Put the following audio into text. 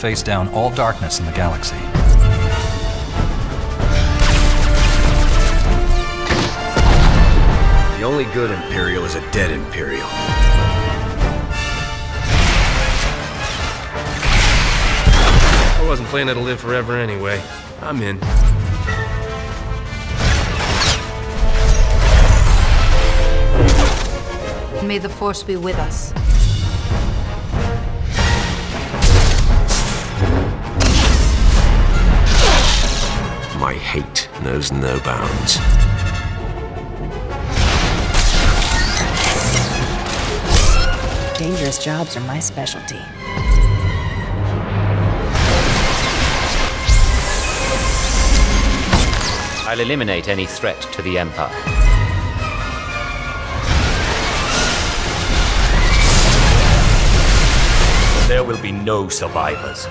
face down all darkness in the galaxy. The only good Imperial is a dead Imperial. I wasn't planning to live forever anyway. I'm in. May the Force be with us. My hate knows no bounds. Dangerous jobs are my specialty. I'll eliminate any threat to the Empire. There will be no survivors.